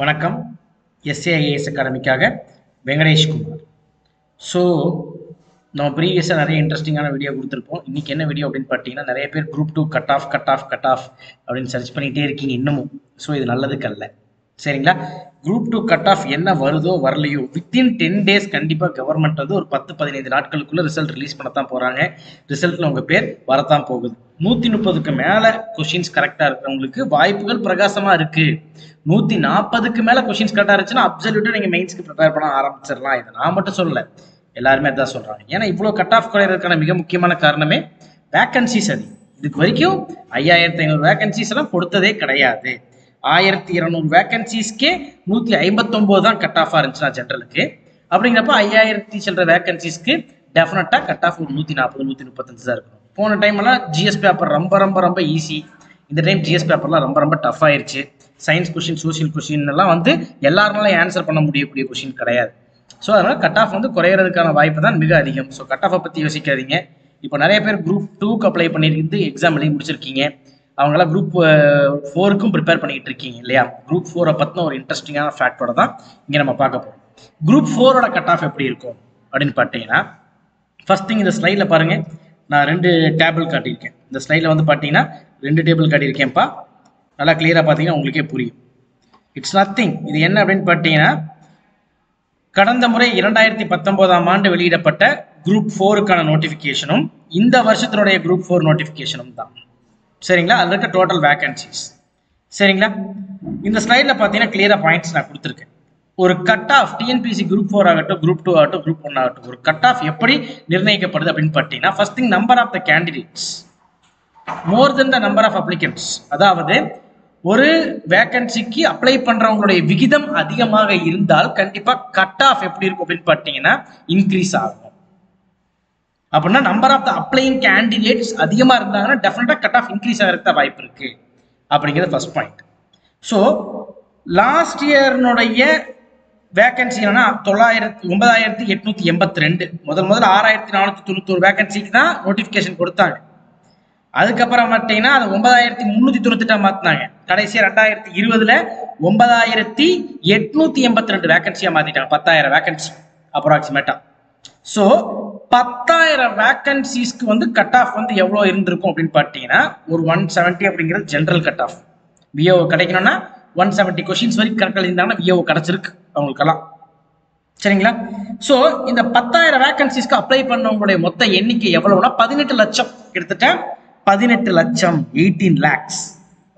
வணக்கம். எஸ்ஏஐஎஸ் அகாடமிக்காக வெங்கடேஷ் குமார். ஸோ நம்ம ப்ரீவியஸாக நிறைய இன்ட்ரெஸ்டிங்கான வீடியோ கொடுத்துருப்போம். இன்றைக்கி என்ன வீடியோ அப்படின்னு பார்த்தீங்கன்னா நிறைய பேர் group two cut off cut off cut off அப்படின்னு சர்ச் பண்ணிகிட்டே இருக்கீங்க இன்னமும். ஸோ இது நல்லதுக்கல்ல சரிங்களா? குரூப் டூ கட் ஆஃப் என்ன வருதோ வரலையோ வித்தின் டென் டேஸ் கண்டிப்பாக கவர்மெண்ட் வந்து ஒரு பத்து பதினைந்து நாட்களுக்குள்ள ரிசல்ட் ரிலீஸ் பண்ணத்தான் போகிறாங்க ரிசல்ட்டில் உங்கள் பேர் வரத்தான் போகுது. நூற்றி முப்பதுக்கு மேலே கொஷின்ஸ் கரெக்டாக இருக்கிறவங்களுக்கு வாய்ப்புகள் பிரகாசமாக இருக்குது நூற்றி நாற்பதுக்கு மேலே கொஷின்ஸ் கரெக்டாக இருந்துச்சுன்னா அப்சல்யூட்டாக நீங்கள் மெயின்ஸ்க்கு ப்ரிப்பேர் பண்ண ஆரம்பிச்சிடலாம். இதை நான் மட்டும் சொல்லலை. எல்லாருமே அதான் சொல்கிறாங்க ஏன்னா இவ்வளோ கட் ஆஃப் குறையிறதுக்கான மிக முக்கியமான காரணமே வேக்கன்சிஸ் அது. இதுக்கு வரைக்கும் ஐயாயிரத்தி ஐநூறு வேக்கன்சிஸ் எல்லாம் கொடுத்ததே கிடையாது. ஆயிரத்தி இரநூறு வேகன்சிஸ்க்கே நூற்றி ஐம்பத்தொம்போது தான் கட் ஆஃபாக இருந்துச்சுன்னா ஜென்ரலுக்கு அப்படிங்கிறப்ப ஐயாயிரத்தி சில்லற வேகன்சிஸ்க்கு டெஃபினட்டாக கட் ஆஃப் ஒரு நூற்றி நாற்பது நூற்றி முப்பத்தஞ்சு தான் இருக்கும். போன டைம்லாம் ஜிஎஸ் பேப்பர் ரொம்ப ரொம்ப ரொம்ப ஈஸி இந்த டைம் ஜிஎஸ் பேப்பர்லாம் ரொம்ப ரொம்ப டஃப் ஆயிருச்சு. சயின்ஸ் கொஷின் சோஷியல் கொஷின் எல்லாம் வந்து எல்லாருனாலும் ஆன்சர் பண்ண முடியக்கூடிய கொஷின் கிடையாது. ஸோ அதனால் கட் ஆஃப் வந்து குறையிறதுக்கான வாய்ப்பு தான் மிக அதிகம். ஸோ கட் ஆஃபை பற்றி யோசிக்காதீங்க. இப்போ நிறைய பேர் குரூப் டூக்கு அப்ளை பண்ணியிருந்து எக்ஸாம் எழுதி முடிச்சிருக்கீங்க. அவங்களாம் குரூப் ஃபோருக்கும் ப்ரிப்பேர் பண்ணிக்கிட்டு இருக்கீங்க இல்லையா? குரூப் ஃபோரை பற்றின ஒரு இன்ட்ரெஸ்டிங்கான ஃபேக்டோட தான் இங்கே நம்ம பார்க்க போகிறோம் குரூப் ஃபோரோட கட் ஆஃப் எப்படி இருக்கும் அப்படின்னு பார்த்தீங்கன்னா ஃபர்ஸ்ட் திங் இந்த ஸ்லைடில் பாருங்கள் நான் ரெண்டு டேபிள் காட்டியிருக்கேன். இந்த ஸ்லைடில் வந்து பார்த்தீங்கன்னா ரெண்டு டேபிள் காட்டியிருக்கேன்ப்பா. நல்லா கிளியராக பார்த்தீங்கன்னா உங்களுக்கே புரியும். இட்ஸ் நத்திங் இது என்ன அப்படின்னு பார்த்தீங்கன்னா கடந்த முறை இரண்டாயிரத்தி பத்தொன்பதாம் ஆண்டு வெளியிடப்பட்ட குரூப் ஃபோருக்கான நோட்டிஃபிகேஷனும் இந்த வருஷத்தினுடைய குரூப் ஃபோர் நோட்டிஃபிகேஷனும் தான். சரிங்களா? அதில் இருக்க டோட்டல் வேகன்சிஸ் சரிங்களா? இந்த ஸ்லைடில் பார்த்தீங்கன்னா கிளியராக பாயிண்ட்ஸ் நான் கொடுத்துருக்கேன். ஒரு cut off TNPSC group four ஆகட்டும் குரூப் டூ ஆகட்டும் குரூப் ஒன் ஆகட்டும் ஒரு கட் ஆஃப் எப்படி நிர்ணயிக்கப்படுது அப்படின்னு பார்த்தீங்கன்னா first thing number of the candidates more than the number of applicants அதாவது ஒரு வேக்கன்சிக்கு அப்ளை பண்றவங்களுடைய விகிதம் அதிகமாக இருந்தால் கண்டிப்பா கட் ஆஃப் எப்படி இருக்கும் அப்படின்னு பார்த்தீங்கன்னா இன்க்ரீஸ் ஆகும். அப்படின்னா number of the applying candidates அதிகமாக இருந்தாங்கன்னா டெஃபினட்டாக கட் ஆஃப் இன்க்ரீஸ் ஆகிறதுக்கு வாய்ப்பு இருக்கு. அப்படிங்கிறது ஃபர்ஸ்ட் பாயிண்ட் ஸோ லாஸ்ட் இயர்னுடைய வேகன்சி என்னன்னா தொள்ளாயிரத்தி ஒன்பதாயிரத்தி எட்நூத்தி எண்பத்தி ரெண்டு. முதல் முதல்ல ஆறாயிரத்தி நானூற்றி தொண்ணூத்தொரு வேகன்சிக்கு தான் நோட்டிஃபிகேஷன் கொடுத்தாங்க. அதுக்கப்புறம் பார்த்தீங்கன்னா அது ஒன்பதாயிரத்தி முந்நூற்றி தொண்ணூத்தெட்டா மாற்றினாங்க கடைசியாக ரெண்டாயிரத்தி இருபதுல ஒன்பதாயிரத்தி எட்நூத்தி எண்பத்தி ரெண்டு வேகன்சியாக மாற்றிட்டாங்க பத்தாயிரம் வேகன்சி அப்ராக்சிமேட்டா ஸோ பத்தாயிரம் வேக்கன்சிஸ்க்கு வந்து கட் ஆஃப் வந்து எவ்வளோ இருந்திருக்கும் அப்படின்னு பார்த்தீங்கன்னா ஒரு ஒன் செவன்ட்டி அப்படிங்கிறது ஜென்ரல் கட் ஆஃப் விஓ கிடைக்கணும்னா ஒன் செவன்ட்டி கொஷின்ஸ் வரைக்கும் கரெக்டாக இருந்தாங்கன்னா விஓ கிடச்சிருக்கு அவங்களுக்கெல்லாம். சரிங்களா? ஸோ இந்த பத்தாயிரம் வேக்கன்சிஸ்க்கு அப்ளை பண்ணவங்களுடைய மொத்த எண்ணிக்கை எவ்வளோனா பதினெட்டு லட்சம். கிட்டத்தட்ட பதினெட்டு லட்சம் எயிட்டீன் லேக்ஸ்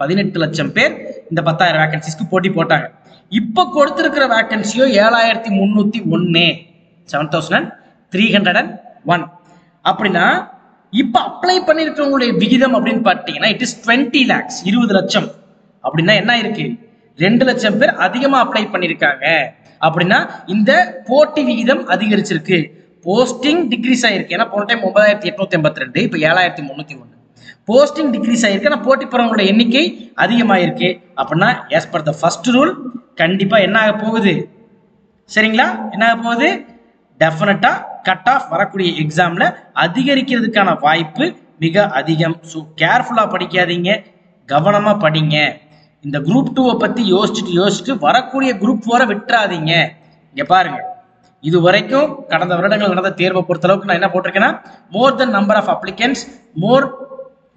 பதினெட்டு லட்சம் பேர் இந்த பத்தாயிரம் வேக்கன்சிஸ்க்கு போட்டி போட்டாங்க. இப்போ கொடுத்துருக்கிற வேக்கன்சியோ ஏழாயிரத்தி முந்நூற்றி ஒன்று seven thousand three hundred and one அப்படின்னா இப்போ அப்ளை பண்ணியிருக்கவங்களுடைய விகிதம் அப்படின்னு பார்த்தீங்கன்னா இட் இஸ் டுவெண்ட்டி லேக்ஸ் இருபது லட்சம். அப்படின்னா என்ன இருக்கு? ரெண்டு லட்சம் பேர் அதிகமாக அப்ளை பண்ணியிருக்காங்க அப்படின்னா இந்த போட்டி விகிதம் அதிகரிச்சிருக்கு. போஸ்டிங் டிக்ரீஸ் ஆயிருக்கு. ஏன்னா போன டைம் ஒன்பதாயிரத்தி எட்நூத்தி எண்பத்தி ரெண்டு இப்போ ஏழாயிரத்தி முந்நூற்றி ஒன்று போஸ்டிங் டிக்ரீஸ் ஆயிருக்கு. ஆனால் போட்டி போகிறவங்களோட எண்ணிக்கை அதிகமாயிருக்கு. அப்படின்னா as per the first rule கண்டிப்பாக என்ன ஆக போகுது? சரிங்களா? என்ன ஆக போகுது டெஃபினட்டாக கட் ஆஃப் வரக்கூடிய எக்ஸாம்ல அதிகரிக்கிறதுக்கான வாய்ப்பு மிக அதிகம். ஸோ கேர்ஃபுல்லாக படிக்காதீங்க. கவனமாக படிங்க. இந்த குரூப் டூவை பற்றி யோசிச்சுட்டு யோசிச்சுட்டு வரக்கூடிய குரூப் ஃபோரை விட்டுறாதீங்க. இங்கே பாருங்க. இது வரைக்கும் கடந்த வருடங்கள் நடந்த தேர்வை பொறுத்தளவுக்கு நான் என்ன போட்டிருக்கேன்னா more than number of applicants more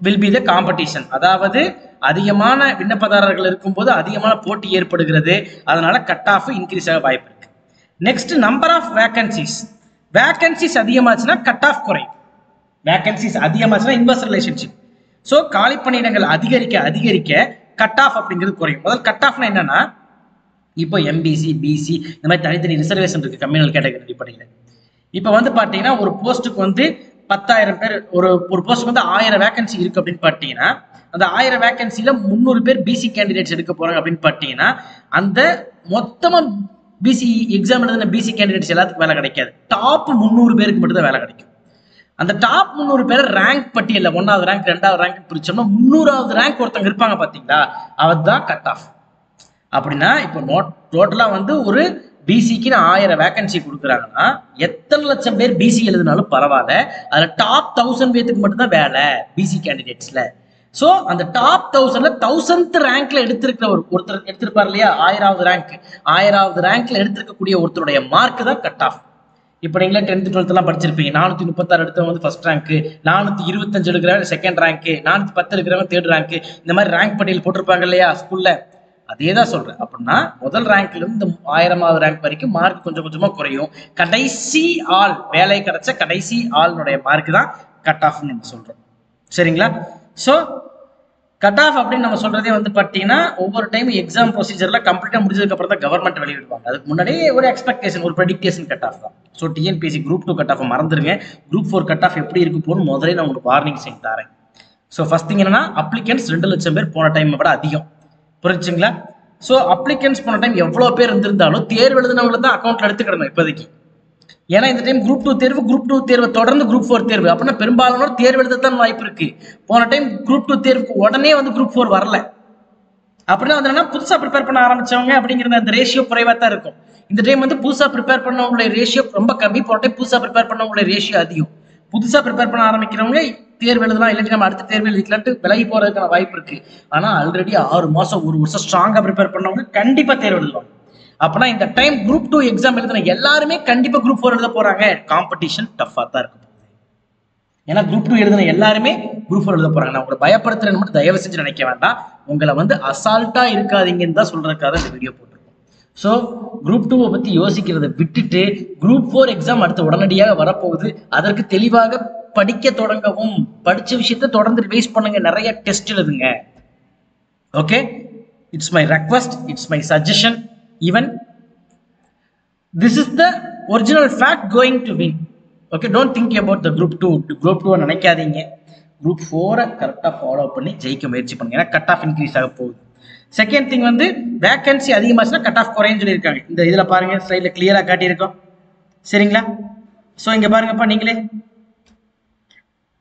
will be the competition அதாவது அதிகமான விண்ணப்பதாரர்கள் இருக்கும்போது அதிகமான போட்டி ஏற்படுகிறது. அதனால கட் ஆஃப் இன்க்ரீஸ் ஆக வாய்ப்பு இருக்கு. Next number of vacancies vacancies அதிகமாச்சுன்னா cut off குறையும் வேக்கன்சிஸ் அதிகமாச்சுன்னா இன்வெஸ்ட் ரிலேஷன்ஷிப் ஸோ காலி பணியிடங்கள் அதிகரிக்க அதிகரிக்க கட் ஆஃப் அப்படிங்கிறது குறையும் முதல் கட் ஆஃப்னா என்னன்னா இப்போ எம்பிசி பிசி இந்த மாதிரி தனித்தனி ரிசர்வேஷன் இருக்கு கம்யூனல் கேட்டகரி அடிப்படையில். இப்போ வந்து பார்த்தீங்கன்னா ஒரு போஸ்ட்டுக்கு வந்து பத்தாயிரம் பேர் ஒரு ஒரு போஸ்ட்டுக்கு வந்து ஆயிரம் வேகன்சி இருக்கு அப்படின்னு பார்த்தீங்கன்னா அந்த ஆயிரம் வேகன்சியில் முந்நூறு பேர் பிசி கேண்டிடேட்ஸ் எடுக்க போறாங்க அப்படின்னு பார்த்தீங்கன்னா அந்த மொத்தமாக பிசி எக்ஸாம் எழுதின பிசி கேண்டிடேட்ஸ் எல்லாத்துக்கும் வேலை கிடைக்காது. டாப் முந்நூறு பேருக்கு மட்டும் தான் வேலை கிடைக்கும். அந்த டாப் முந்நூறு பேர் ரேங்க் பட்டியலில் ஒன்றாவது ரேங்க் ரெண்டாவது ரேங்க் பிரிச்சோம்னா முந்நூறாவது ரேங்க் ஒருத்தங்க இருப்பாங்க பார்த்தீங்களா அவர் தான் கட் ஆஃப் அப்படின்னா இப்போ நோட் டோட்டலாக வந்து ஒரு பிசிக்கு ஆயிரம் வேகன்சி கொடுக்குறாங்கன்னா எத்தனை லட்சம் பேர் பிசி எழுதினாலும் பரவாயில்ல. அதில் டாப் தௌசண்ட் பேத்துக்கு மட்டும்தான் வேலை பிசி கேண்டிடேட்ஸில் ஸோ அந்த டாப் தௌசண்ட்ல தௌசண்ட் ரேங்க்ல எடுத்திருக்கிற ஒரு ஒருத்தர் எடுத்திருப்பார் இல்லையா? ஆயிராவது ரேங்க் ஆயிராவது ரேங்க்ல எடுத்திருக்கக்கூடிய ஒருத்தருடைய மார்க் தான் கட் ஆஃப் இப்போ நீங்களே டென்த் டுவெல்த்லாம் படிச்சிருப்பீங்க. நானூத்தி முப்பத்தாறு எடுத்தவங்க வந்து ஃபர்ஸ்ட் ரேங்க் நானூத்தி இருபத்தஞ்சு எடுக்கிறவங்க செகண்ட் ரேங்க் நானூத்தி பத்து எடுக்கிறவங்க தேர்ட் ரேங்க் இந்த மாதிரி ரேங்க் பட்டியல் போட்டிருப்பாங்க இல்லையா? ஸ்கூல்ல அதே தான் சொல்றேன். அப்படின்னா முதல் ரேங்க்ல இருந்து இந்த ஆயிரமாவது ரேங்க் வரைக்கும் மார்க் கொஞ்சம் கொஞ்சமா குறையும். கடைசி ஆள் வேலை கிடைச்ச கடைசி ஆளுடைய மார்க் தான் கட் ஆஃப்னு நம்ம சொல்றோம். சரிங்களா? ஸோ கட் ஆஃப் அப்படின்னு நம்ம சொல்றதே வந்து பார்த்தீங்கன்னா ஒவ்வொரு டைம் எக்ஸாம் ப்ரொசீஜர்ல கம்ப்ளீட்டாக முடிஞ்சதுக்கப்புறம் தான் கவர்மெண்ட் வெளியிடுவாங்க. அதுக்கு முன்னாடியே ஒரு எக்ஸ்பெக்டேஷன் ஒரு ப்ரெடிக்டேஷன் கட் ஆஃப் தான். So TNPSC group two cut off மறந்துருங்க. Group four cut off எப்படி இருக்கு போகணும் முதல்ல நான் உங்களுக்கு வார்னிங் செய்து தரேன். ஸோ ஃபர்ஸ்ட் திங் என்னன்னா அப்ளிகன்ஸ் ரெண்டு லட்சம் பேர் போன டைம் விட அதிகம். புரிஞ்சுங்களா? ஸோ அப்ளிகன்ஸ் போன டைம் எவ்வளோ பேர் இருந்திருந்தாலும் தேர்வு எழுதினவங்களை தான் அக்கௌண்ட்ல எடுத்துக்கிடணும் இப்போதைக்கு. ஏன்னா இந்த டைம் குரூப் டூ தேர்வு குரூப் டூ தேர்வு தொடர்ந்து குரூப் ஃபோர் தேர்வு. அப்படின்னா பெரும்பாலானோர் தேர்வு எழுதத்தான் வாய்ப்பு இருக்கு. போன டைம் குரூப் டூ தேர்வுக்கு உடனே வந்து குரூப் ஃபோர் வரல. அப்படின்னா வந்து புதுசாக புதுசா ப்ரிப்பேர் பண்ண ஆரம்பிச்சவங்க அப்படிங்கிற அந்த ரேஷியோ குறைவா தான் இருக்கும். இந்த டைம் வந்து புதுசா ப்ரிப்பேர் பண்ணவங்களுடைய ரேஷியோ ரொம்ப கம்மி. போன டைம் புதுசா ப்ரிப்பேர் பண்ணவங்களுடைய ரேஷியோ அதிகம். புதுசா ப்ரிப்பேர் பண்ண ஆரம்பிக்கிறவங்க தேர்வு எழுதலாம் இல்லாட்டி நம்ம அடுத்த தேர்வு எழுதிக்கலான்ட்டு விலகி போறதுக்கான வாய்ப்பு இருக்கு. ஆனா ஆல்ரெடி ஆறு மாசம் ஒரு வருஷம் ஸ்ட்ராங்கா ப்ரிப்பேர் பண்ணவங்க கண்டிப்பா தேர்வு எழுதுவாங்க அப்பனா இந்த டைம் குரூப் டூ எக்ஸாம் எழுதின எல்லாருமே கண்டிப்பா குரூப் ஃபோர் எழுத போறாங்க. காம்படிஷன் டஃபா தான் இருக்கும். ஏன்னா குரூப் டூ எழுதின எல்லாருமே குரூப் ஃபோர் எழுத போறாங்க. நான் உங்களை பயப்படுத்துறேன்னு மட்டும் தயவு செஞ்சு நினைக்க வேண்டாம். உங்களை வந்து அசால்ட்டா இருக்காதீங்கன்னு தான் சொல்றதுக்காக இந்த வீடியோ போட்டிருக்கோம். ஸோ குரூப் டூவை பத்தி யோசிக்கிறத விட்டுட்டு குரூப் ஃபோர் எக்ஸாம் அடுத்து உடனடியாக வரப்போகுது. அதற்கு தெளிவாக படிக்க தொடங்கவும் படிச்ச விஷயத்த தொடர்ந்து ரிவைஸ் பண்ணுங்க. நிறைய டெஸ்ட் எழுதுங்க. Okay it's my request it's my suggestion even this is the original fact going to win okay don't think about the group two group two நினைக்காதீங்க. குரூப் ஃபோரை கரெக்டாக ஃபாலோ பண்ணி ஜெயிக்க முயற்சி பண்ணுங்க. ஏன்னா கட் ஆஃப் இன்க்ரீஸ் ஆக போகுது. செகண்ட் திங் வந்து வேகன்சி அதிகமாச்சுன்னா கட் ஆஃப் குறையும் சொல்லியிருக்காங்க. இந்த இதில் பாருங்க ஸ்லைடில் கிளியராக காட்டியிருக்கோம். சரிங்களா? ஸோ இங்கே பாருங்கப்பா நீங்களே.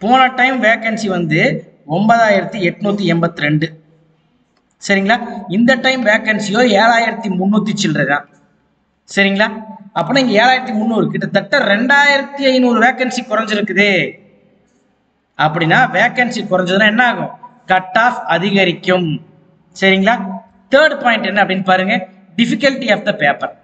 போன டைம் வேகன்சி வந்து ஒன்பதாயிரத்தி எட்நூற்றி எண்பத்தி ரெண்டு. சரிங்களா? இந்த டைம் வேகன்சியோ ஏழாயிரத்தி முந்நூற்றி சில்லறை சரிங்களா? அப்படின்னா இங்க ஏழாயிரத்தி முந்நூறு கிட்டத்தட்ட ரெண்டாயிரத்தி ஐநூறு வேகன்சி குறைஞ்சிருக்குது. அப்படின்னா வேகன்சி குறைஞ்சதுன்னா என்ன ஆகும்? கட் ஆஃப் அதிகரிக்கும். சரிங்களா? தேர்ட் பாயிண்ட் என்ன அப்படின்னு பாருங்க. டிஃபிகல்ட்டி ஆஃப் த பேப்பர்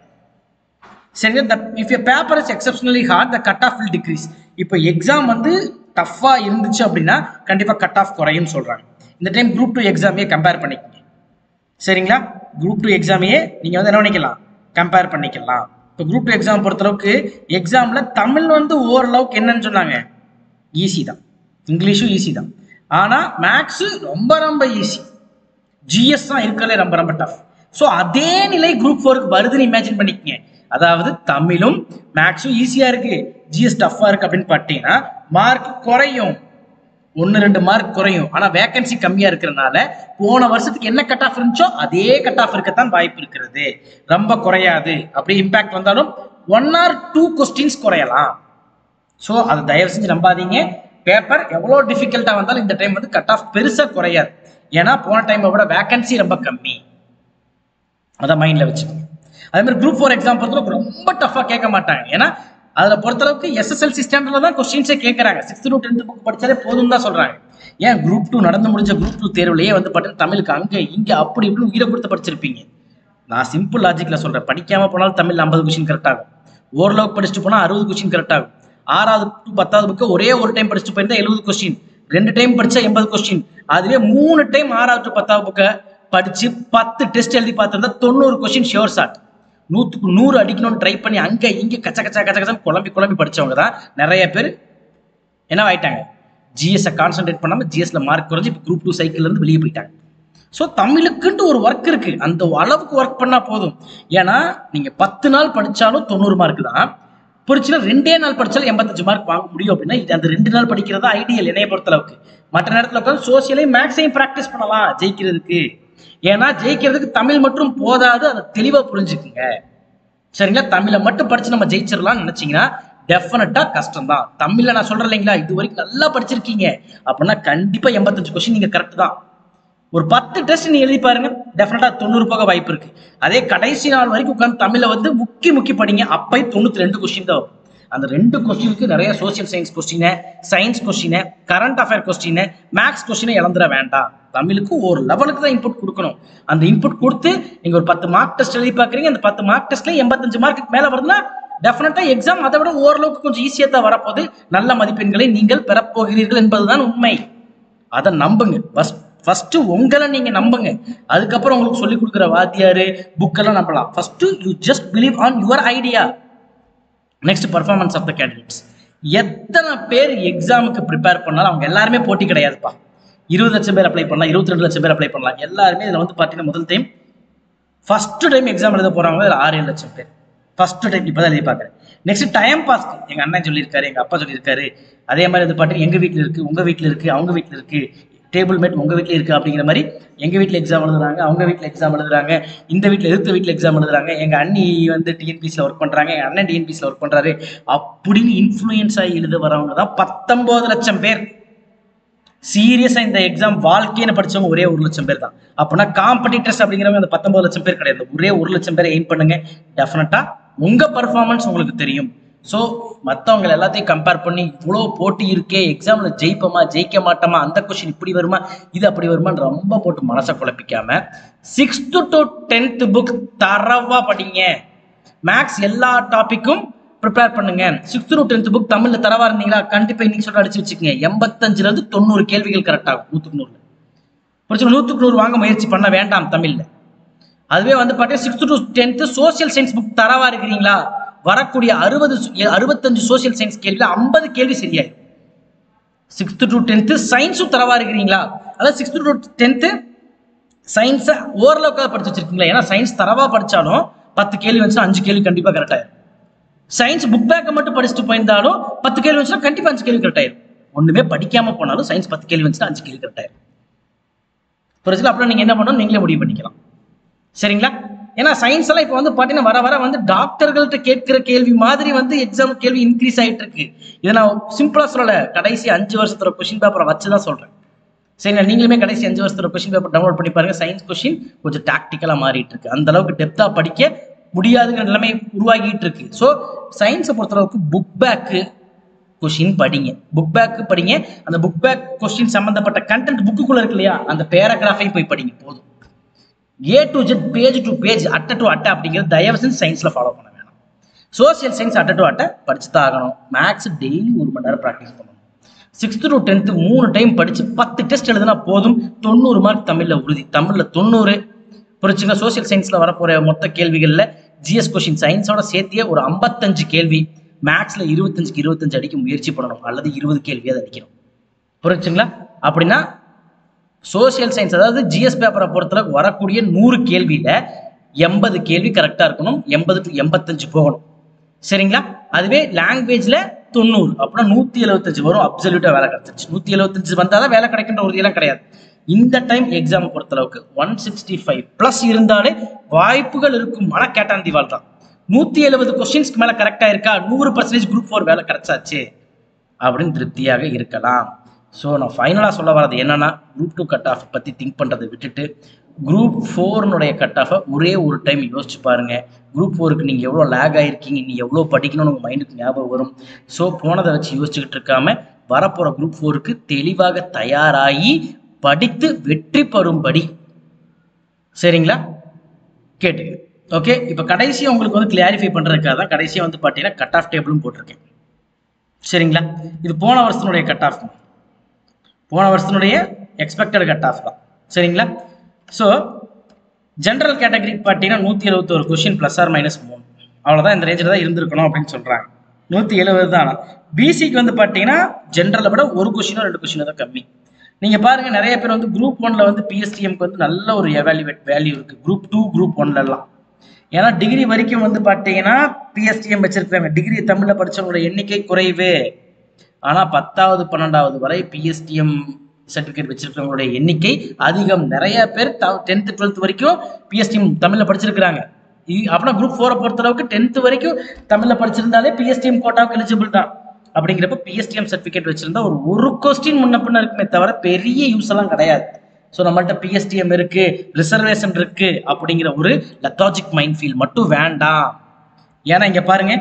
சரிங்களா if a paper is exceptionally hard the cut off will decrease இப்போ எக்ஸாம் வந்து டஃப்பாக இருந்துச்சு அப்படின்னா கண்டிப்பாக கட் ஆஃப் குறையும் சொல்கிறாங்க இந்த டைம் குரூப் டூ எக்ஸாமே கம்பேர் பண்ணிக்கோங்க. சரிங்களா? குரூப் டூ எக்ஸாமையே நீங்கள் வந்து என்ன பண்ணிக்கலாம்? கம்பேர் பண்ணிக்கலாம். இப்போ குரூப் டூ எக்ஸாம் பொறுத்தளவுக்கு எக்ஸாமில் தமிழ் வந்து ஓரளவுக்கு என்னன்னு சொன்னாங்க? ஈஸி தான். இங்கிலீஷும் ஈஸி தான். ஆனால் மேக்ஸு ரொம்ப ரொம்ப ஈஸி ஜிஎஸ் தான் இருக்கிறதே ரொம்ப ரொம்ப டஃப் ஸோ அதே நிலை குரூப் ஃபோருக்கு வருதுன்னு இமேஜின் பண்ணிக்கங்க. அதாவது தமிழும் மேக்ஸும் ஈஸியாக இருக்குது ஜிஎஸ் டஃப்பாக இருக்குது அப்படின்னு பார்த்தீங்கன்னா மார்க் குறையும். ஒன்று ரெண்டு மார்க் குறையும். ஆனால் வேகன்சி கம்மியாக இருக்கிறனால போன வருஷத்துக்கு என்ன கட் ஆஃப் இருந்துச்சோ அதே கட் ஆஃப் இருக்கத்தான் வாய்ப்பு இருக்கிறது. ரொம்ப குறையாது. அப்படி இம்பாக்ட் வந்தாலும் ஒன் ஆர் டூ கொஸ்டின்ஸ் குறையலாம். ஸோ அதை தயவு செஞ்சு நம்பாதீங்க. பேப்பர் எவ்வளோ டிஃபிகல்ட்டாக வந்தாலும் இந்த டைம் வந்து கட் ஆஃப் பெருசாக குறையாது. ஏன்னா போன டைமை விட வேகன்சி ரொம்ப கம்மி. அதை மைண்டில் வச்சுக்கோங்க. அதே மாதிரி குரூப் ஃபோர் எக்ஸாம் பொறுத்தளவுக்கு ரொம்ப டஃப்பாக கேட்க மாட்டாங்க. ஏன்னா அதில் பொறுத்தளவுக்கு எஸ்எஸ்எல்சி ஸ்டாண்டர்டில் தான் கொஸ்டின்ஸே கேட்குறாங்க சிக்ஸ்த் டு டென்த் புக் படிச்சாலே போதும் தான் சொல்கிறாங்க ஏன் குரூப் டூ நடந்து முடிஞ்ச குரூப் டூ தேர்வுலையே வந்து பார்த்தீங்கன்னா தமிழுக்கு அங்கே இங்கே அப்படி இப்படி உயிரை கொடுத்து படிச்சிருப்பீங்க. நான் சிம்பிள் லாஜிக்கில் சொல்கிறேன் படிக்காமல் போனாலும் தமிழ் ஐம்பது கொஸ்டின் கரெக்ட் ஆகும். ஓரளவுக்கு படிச்சுட்டு போனால் அறுபது கொஸ்டின் கரெக்டாகும் ஆறாவது டு பத்தாவது புக்கு ஒரே ஒரு டைம் படிச்சுட்டு போயிருந்தா எழுபது கொஸ்டின் ரெண்டு டைம் படித்தா எண்பது கொஸ்டின் அதுவே மூணு டைம் ஆறாவது டு பத்தாவது புக்கை படித்து பத்து டெஸ்ட் எழுதி பார்த்துருந்தா தொண்ணூறு கொஸ்டின் ஷியோர் சாட் நூற்றுக்கு நூறு அடிக்கணும்னு ட்ரை பண்ணி அங்கே இங்கே கச்ச கச்ச கச்ச கச்சன்னு குழம்பி குழம்பி படித்தவங்க தான் நிறைய பேர் என்ன ஆயிட்டாங்க? ஜிஎஸ்ஸை கான்சென்ட்ரேட் பண்ணாமல் ஜிஎஸ்ல மார்க் குறைஞ்சி இப்போ குரூப் டூ சைக்கிள்லேருந்து வெளியே போயிட்டாங்க. ஸோ தமிழுக்குன்ட்டு ஒரு ஒர்க் இருக்கு. அந்த அளவுக்கு ஒர்க் பண்ணால் போதும். ஏன்னா நீங்கள் பத்து நாள் படித்தாலும் தொண்ணூறு மார்க் தான். புரிச்சுன்னா ரெண்டே நாள் படித்தாலும் எண்பத்தஞ்சு மார்க் வாங்க முடியும் அப்படின்னா இது அந்த ரெண்டு நாள் படிக்கிறதா ஐடியல் என்னைய பொறுத்தளவுக்கு. மற்ற நேரத்தில் உட்காந்து சோசியலையும் மேக்ஸையும் ப்ராக்டிஸ் பண்ணலாம் ஜெயிக்கிறதுக்கு. ஏன்னா ஜெயிக்கிறதுக்கு தமிழ் மட்டும் போதாது அதை தெளிவா புரிஞ்சுக்குங்க. சரிங்களா? தமிழை மட்டும் படிச்சு நம்ம ஜெயிச்சிடலாம்னு நினைச்சீங்கன்னா டெஃபினட்டா கஷ்டம் தான் தமிழ்ல நான் சொல்றேன் இல்லைங்களா? இது வரைக்கும் நல்லா படிச்சிருக்கீங்க. அப்படின்னா கண்டிப்பா எண்பத்தஞ்சு கொஸ்டின் நீங்க கரெக்ட் தான். ஒரு பத்து டெஸ்ட் நீ எழுதி பாருங்க. டெஃபினட்டா தொண்ணூறு போக வாய்ப்பு இருக்கு. அதே கடைசி நாள் வரைக்கும் உட்காந்து தமிழை வந்து முக்கி முக்கி படிங்க. அப்பயும் தொண்ணூத்தி ரெண்டு கொஸ்டின் தான் வரும். அந்த ரெண்டு கொஸ்டினுக்கு நிறைய சோசியல் சயின்ஸ் கொஸ்டினை சயின்ஸ் கொஸ்டினை கரண்ட் அஃபேர் கொஸ்டினை மேக்ஸ் கொஸ்டினை இழந்துட வேண்டாம். தமிழுக்கு ஒரு லெவலுக்கு தான் இன்புட் கொடுக்கணும். அந்த இன்புட் கொடுத்து நீங்கள் ஒரு பத்து மார்க் டெஸ்ட் எழுதி பார்க்குறீங்க அந்த பத்து மார்க் டெஸ்ட்ல எண்பத்தஞ்சு மார்க்கு மேலே வருதுன்னா டெஃபினட்டாக எக்ஸாம் அதை விட ஓரளவுக்கு கொஞ்சம் ஈஸியாக தான் வரப்போகுது. நல்ல மதிப்பெண்களை நீங்கள் பெறப்போகிறீர்கள் என்பதுதான் உண்மை. அதை நம்புங்க. ஃபஸ்ட் ஃபஸ்ட்டு உங்களை நீங்கள் நம்புங்க. அதுக்கப்புறம் உங்களுக்கு சொல்லிக் கொடுக்குற வாத்தியார் புக்கெல்லாம் நம்பலாம். First you just believe on your idea next performance of the candidates எத்தனை பேர் எக்ஸாமுக்கு ப்ரிப்பேர் பண்ணாலும் அவங்க எல்லாருமே போட்டி கிடையாதுப்பா. இருபது லட்சம் பேர் அப்ளை பண்ணலாம் இருபத்தி ரெண்டு லட்சம் பேர் அப்ளை பண்ணலாம். எல்லாருமே இதில் வந்து பார்த்தீங்கன்னா முதல் டைம் ஃபர்ஸ்ட் டைம் எக்ஸாம் எழுத போகிறாங்க இதில் ஆறு ஏழு லட்சம் பேர். ஃபர்ஸ்ட் டைம் இப்போ தான் எழுதி பார்க்குறேன் நெக்ஸ்ட் டைம் பாஸ்க்கு எங்கள் அண்ணன் சொல்லியிருக்காரு எங்கள் அப்பா சொல்லியிருக்காரு. அதே மாதிரி வந்து பார்த்தீங்கன்னா எங்கள் வீட்டில் இருக்குது உங்கள் வீட்டில் இருக்குது அவங்க வீட்டில் இருக்குது டேபிள் மேட் உங்கள் வீட்டில் இருக்குது அப்படிங்கிற மாதிரி எங்கள் வீட்டில் எக்ஸாம் எழுதுறாங்க அவங்க வீட்டில் எக்ஸாம் எழுதுறாங்க இந்த வீட்டில் எதிர்த்த வீட்டில் எக்ஸாம் எழுதுறாங்க எங்கள் அண்ணி வந்து டிஎன்பிசியில் ஒர்க் பண்ணுறாங்க எங்கள் அண்ணன் டிஎன்பிசியில் ஒர்க் பண்ணுறாரு அப்படின்னு இன்ஃப்ளூயன்ஸ் ஆகி எழுத வரவங்க தான் பத்தொம்போது லட்சம் பேர். சீரியஸாக இந்த எக்ஸாம் வாழ்க்கைன்னு படிச்சவங்க ஒரே ஒரு லட்சம் பேர் தான். அப்போனா காம்படிட்டர்ஸ் அப்படிங்கிறவங்க அந்த பத்தொம்பது லட்சம் பேர் கிடையாது. ஒரே ஒரு லட்சம் பேர் எய்ம் பண்ணுங்க. டெஃபினட்டாக உங்கள் பர்ஃபார்மன்ஸ் உங்களுக்கு தெரியும். ஸோ மற்றவங்க எல்லாத்தையும் கம்பேர் பண்ணி இவ்வளோ போட்டி இருக்கே எக்ஸாமில் ஜெயிப்போமா ஜெயிக்க மாட்டோமா அந்த கொஷின் இப்படி வருமா இது அப்படி வருமான்னு ரொம்ப போட்டு மனசை குழப்பிக்காம சிக்ஸ்த்து டு டென்த் புக் தரவா படிங்க. மேக்ஸ் எல்லா டாப்பிக்கும் ப்ரிப்பேர் பண்ணுங்க. சிக்ஸ்த் டு டென்த் புக் தமிழில் தரவா இருந்தீங்களா? கண்டிப்பாக இன்னைக்கு சொல்ல அடிச்சு வச்சுக்கோங்க. எண்பத்தஞ்சுலேருந்து தொண்ணூறு கேள்விகள் கரெக்டாக நூற்றுக்கு நூத்துக்கு புரிச்சுங்க நூறு வாங்க முயற்சி பண்ண வேண்டாம் தமிழில். அதுவே வந்து பார்த்தீங்கன்னா sixth to tenth social science book தரவா இருக்கிறீங்களா? வரக்கூடிய அறுபது அறுபத்தஞ்சு சோசியல் சயின்ஸ் கேள்வியில் ஐம்பது கேள்வி சரியாயிடும் சிக்ஸ்த் டு டென்த்து சயின்ஸும் தரவா இருக்கிறீங்களா? அதாவது சிக்ஸ்த் டு டென்த்து சயின்ஸை ஓரளவுக்காக படிச்சு வச்சிருக்கீங்களா? ஏன்னா சயின்ஸ் தரவா படித்தாலும் பத்து கேள்வி வந்துச்சுன்னா அஞ்சு கேள்வி கண்டிப்பாக கரெக்ட் சயின்ஸ் புக் பேக்கை மட்டும் படிச்சுட்டு போயிருந்தாலும் பத்து கேள்வி வந்துச்சுன்னா கண்டிப்பாக அஞ்சு கேள்வி கரெக்ட் ஆயிரும். ஒன்றுமே படிக்காமல் போனாலும் சயின்ஸ் பத்து கேள்வி வந்துச்சுன்னா அஞ்சு கேள்வி கரெக்ட் ஆயிரும். புரிஞ்சுல அப்புறம் நீங்கள் என்ன பண்ணணும்? நீங்களே முடிவு பண்ணிக்கலாம். சரிங்களா? ஏன்னா சயின்ஸ் எல்லாம் இப்போ வந்து பார்த்தீங்கன்னா வர வர வந்து டாக்டர்கள்ட்ட கேட்கிற கேள்வி மாதிரி வந்து எக்ஸாம் கேள்வி இன்க்ரீஸ் ஆயிட்டு இருக்கு இதை நான் சிம்பிளா சொல்லல. கடைசி அஞ்சு வருஷத்துல கொஸ்டின் பேப்பரை வச்சு தான் சொல்றேன். சரிங்களா? நீங்களுமே கடைசி அஞ்சு வருஷத்துல கொஸ்டின் பேப்பர் டவுன்லோட் பண்ணி பாருங்க. சயின்ஸ் கொஸ்டின் கொஞ்சம் டாக்டிக்கலா மாறிட்டு இருக்கு அந்த அளவுக்கு டெப்தா படிக்க முடியாதுங்கிற நிலைமை உருவாகிட்டு இருக்கு ஸோ சயின்ஸை பொறுத்தளவுக்கு புக் பேக்கு கொஷின் படிங்க. புக் பேக்கு படிங்க. அந்த புக் பேக் கொஸ்டின் சம்மந்தப்பட்ட கண்டென்ட் புக்குக்குள்ள இருக்கு இல்லையா? அந்த பேராகிராஃபையும் போய் படிங்க. போதும். A to Z page to page அட்டை டு அட்டை அப்படிங்கிறது தயவு செஞ்சு சயின்ஸில் ஃபாலோ பண்ண வேணாம். சோசியல் சயின்ஸ் அட்டை டு அட்டை படிச்சு தான் ஆகணும். மேக்ஸ் டெய்லி ஒரு மணி நேரம் ப்ராக்டிஸ் பண்ணணும். சிக்ஸ்த் டு டென்த்து மூணு டைம் படித்து பத்து டெஸ்ட் எழுதுனா போதும். தொண்ணூறு மார்க் தமிழில் உறுதி. தமிழில் தொண்ணூறு. புரிச்சுங்க சோசியல் சயின்ஸில் வரப்போகிற மொத்த கேள்விகளில் ஜிஎஸ் கொஸ்டின் சயின்ஸோட சேர்த்தியே ஒரு ஐம்பத்தஞ்சு கேள்வி. மேக்ஸில் இருபத்தஞ்சுக்கு இருபத்தஞ்சு அடிக்க முயற்சி பண்ணணும். அல்லது இருபது கேள்வியாவது அடிக்கணும். புரிச்சுங்களா அப்படின்னா சோசியல் சயின்ஸ் அதாவது ஜிஎஸ் பேப்பரை பொறுத்தளவுக்கு வரக்கூடிய நூறு கேள்வியில எண்பது கேள்வி கரெக்டாக இருக்கணும். எண்பது டு எண்பத்தஞ்சு போகணும். சரிங்களா? அதுவே லாங்குவேஜில் தொண்ணூறு. அப்படின்னா நூற்றி எழுபத்தஞ்சு வரும். அப்சல்யூட்டாக வேலை கிடைச்சிருச்சு. நூற்றி எழுபத்தஞ்சு வந்தாதான் வேலை கிடைக்கின்ற உறுதியெல்லாம் கிடையாது. இந்த டைம் எக்ஸாம் பொறுத்தளவுக்கு ஒன் சிக்ஸ்டி ஃபைவ் ப்ளஸ் இருந்தாலே வாய்ப்புகள் இருக்கும். மழை கேட்டாந்தி வாழ் தான். நூற்றி எழுபது கொஸ்டின்ஸ்க்கு மேலே கரெக்டாக இருக்கா? நூறு பர்சன்டேஜ் குரூப் ஃபோர் வேலை கிடைச்சாச்சு. அப்படின்னு திருப்தியாக இருக்கலாம். ஸோ நான் ஃபைனலாக சொல்ல வரது என்னென்னா குரூப் டூ கட் ஆஃப் பற்றி திங்க் பண்ணுறதை விட்டுட்டு குரூப் ஃபோர்னுடைய கட் ஆஃபை ஒரே ஒரு டைம் யோசிச்சு பாருங்கள் குரூப் ஃபோருக்கு நீங்கள் எவ்வளோ லேக் ஆகிருக்கீங்க நீ எவ்வளோ படிக்கணும்னு உங்கள் மைண்டுக்கு ஞாபகம் வரும். ஸோ போனதை வச்சு யோசிச்சுக்கிட்டு இருக்காமல் வரப்போகிற குரூப் ஃபோருக்கு தெளிவாக தயாராகி படித்து வெற்றி பெறும்படி. சரிங்களா? கேட்டுங்க. ஓகே இப்போ கடைசியாக உங்களுக்கு வந்து கிளாரிஃபை பண்ணுறதுக்காக தான் கடைசியாக வந்து பார்த்தீங்கன்னா கட் ஆஃப் டேபிளும் போட்டிருக்கேன். சரிங்களா? இது போன வருஷத்தினுடைய கட் ஆஃப் போன வருஷத்தினுடைய எக்ஸ்பெக்டட் கட் ஆஃப் தான். சரிங்களா? ஸோ ஜென்ரல் கேட்டகரி பார்த்தீங்கன்னா நூற்றி எழுபத்தோரு கொஷின் ப்ளஸ் ஆர் மைனஸ் மூணு. அவ்வளோதான் இந்த ரேஞ்சில் தான் இருந்திருக்கணும் அப்படின்னு சொல்கிறாங்க நூற்றி எழுபது தான். பிசிக்கு வந்து பார்த்தீங்கன்னா ஜென்ரலை விட ஒரு கொஷினோ ரெண்டு கொஷினோ தான் கம்மி. நீங்கள் பாருங்கள் நிறைய பேர் வந்து குரூப் ஒனில் வந்து பிஎஸ்டிஎம்க்கு வந்து நல்ல ஒரு எவாலுவேட் வேல்யூ இருக்குது குரூப் டூ குரூப் ஒன்லலாம் ஏன்னா டிகிரி வரைக்கும் வந்து பார்த்தீங்கன்னா பிஎஸ்டிஎம் வச்சுருக்காங்க டிகிரி தமிழில் படித்தவங்களோட எண்ணிக்கை குறைவு. ஆனால் பத்தாவது பன்னெண்டாவது வரை பிஎஸ்டிஎம் சர்டிஃபிகேட் வச்சிருக்கிறவங்களுடைய எண்ணிக்கை அதிகம். நிறைய பேர் டென்த்து டுவெல்த் வரைக்கும் பிஎஸ்டிஎம் தமிழில் படிச்சிருக்கிறாங்க. அப்படின்னா குரூப் ஃபோரை பொறுத்தளவுக்கு டென்த்து வரைக்கும் தமிழில் படிச்சிருந்தாலே பிஎஸ்டிஎம் கோட்டாவுக்கு எலிஜிபிள் தான். அப்படிங்கிறப்ப பிஎஸ்டிஎம் சர்டிஃபிகேட் வச்சிருந்தா ஒரு ஒரு கொஸ்டின் முன்ன பின்ன இருக்குமே தவிர பெரிய யூஸ் எல்லாம் கிடையாது. ஸோ நம்மள்ட்ட பிஎஸ்டிஎம் இருக்கு ரிசர்வேஷன் இருக்கு அப்படிங்கிற ஒரு லெத்தாஜிக் மைண்ட் ஃபீல் மட்டும் வேண்டாம். ஏன்னா இங்க பாருங்க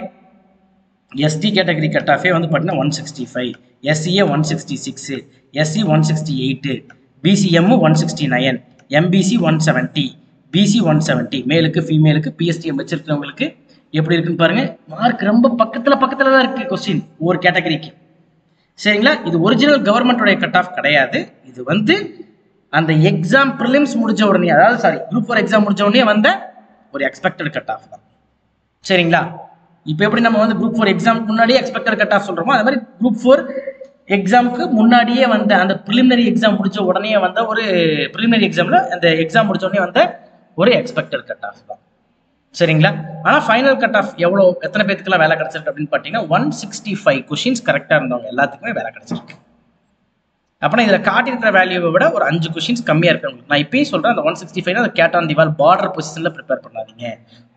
எஸ்டி கேட்டகரி கட் ஆஃபே வந்து பார்த்தீங்கன்னா one sixty five SCA one sixty six SC one sixty eight BCM one sixty nine MBC one seventy BC one seventy மேலுக்கு ஃபீமேலுக்கு பிஎஸ்டிஎம் வச்சிருக்கிறவங்களுக்கு எப்படி இருக்குன்னு பாருங்க. மார்க் ரொம்ப பக்கத்தில் பக்கத்தில் தான் இருக்குது கொஸ்டின் ஒவ்வொரு கேட்டகரிக்கு சரிங்களா? இது ஒரிஜினல் கவர்மெண்ட்டோடைய கட் ஆஃப் கிடையாது. இது வந்து அந்த எக்ஸாம் ப்ரிலிம்ஸ் முடிஞ்ச உடனே அதாவது சாரி குரூப் ஃபோர் எக்ஸாம் முடிஞ்ச உடனே வந்த ஒரு எக்ஸ்பெக்டட் கட் ஆஃப் தான். சரிங்களா? இப்போ எப்படி நம்ம வந்து குரூப் ஃபோர் எக்ஸாம் முன்னாடியே எக்ஸ்பெக்டட் கட் ஆஃப் சொல்கிறோமோ அது மாதிரி குரூப் ஃபோர் எக்ஸாமுக்கு முன்னாடியே வந்த அந்த ப்ரிலிமினரி எக்ஸாம் முடிச்ச உடனே வந்த ஒரு ப்ரிலிமினரி எக்ஸாமில் அந்த எக்ஸாம் முடிச்ச உடனே வந்த ஒரு எக்ஸ்பெக்டட் கட் ஆஃப் தான். சரிங்களா? ஆனால் ஃபைனல் கட் ஆஃப் எவ்வளோ எத்தனை பேத்துக்குலாம் வேலை கிடச்சிருக்கு அப்படின்னு பார்த்தீங்கன்னா ஒன் சிக்ஸ்டி ஃபைவ் கொஷின்ஸ் கரெக்டாக இருந்தவங்க எல்லாத்துக்குமே வேலை கிடச்சிருக்கு. அப்போனா இதில் காட்டியிருக்கிற வேல்யூவை விட ஒரு அஞ்சு கொஷின்ஸ் கம்மியாக இருக்கு நான் இப்பயும் சொல்கிறேன் அந்த ஒன் சிக்ஸ்டி ஃபைவ் அந்த கேட்டான் திவால் பார்டர் பொசிஷனில் ப்ரிப்பேர் பண்ணாதீங்க.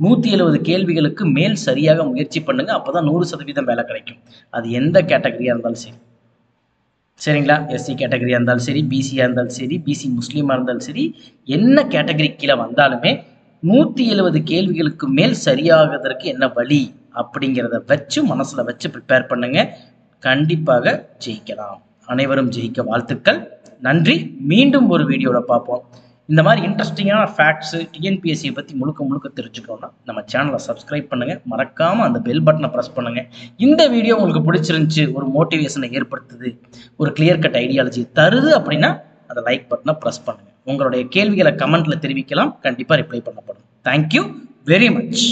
நூற்றி எழுபது கேள்விகளுக்கு மேல் சரியாக முயற்சி பண்ணுங்க அப்போ தான் நூறு சதவீதம் வேலை கிடைக்கும். அது எந்த கேட்டகரியாக இருந்தாலும் சரி. சரிங்களா? எஸ்சி கேட்டகரியாக இருந்தாலும் சரி பிசியாக இருந்தாலும் சரி பிசி முஸ்லீமாக இருந்தாலும் சரி என்ன கேட்டகரி கீழே வந்தாலுமே நூற்றி எழுபது கேள்விகளுக்கு மேல் சரியாகிறதுக்கு என்ன வழி அப்படிங்கிறத வச்சு மனசில் வச்சு ப்ரிப்பேர் பண்ணுங்க. கண்டிப்பாக ஜெயிக்கலாம். அனைவரும் ஜெயிக்க வாழ்த்துக்கள். நன்றி. மீண்டும் ஒரு வீடியோவில் பார்ப்போம். இந்த மாதிரி இன்ட்ரெஸ்டிங்கான ஃபேக்ட்ஸு டிஎன்பிஎஸ்சியை பற்றி முழுக்க முழுக்க தெரிஞ்சுக்கணும்னா நம்ம சேனலை சப்ஸ்கிரைப் பண்ணுங்கள் மறக்காமல் அந்த பெல் பட்டனை ப்ரெஸ் பண்ணுங்கள் இந்த வீடியோ உங்களுக்கு பிடிச்சிருந்துச்சு ஒரு மோட்டிவேஷனை ஏற்படுத்துது ஒரு கிளியர் கட் ஐடியாலஜி தருது அப்படின்னா அந்த லைக் பட்டனை ப்ரெஸ் பண்ணுங்கள் உங்களுடைய கேள்விகளை கமெண்ட்டில் தெரிவிக்கலாம். கண்டிப்பாக ரிப்ளை பண்ணப்படும். Thank you very much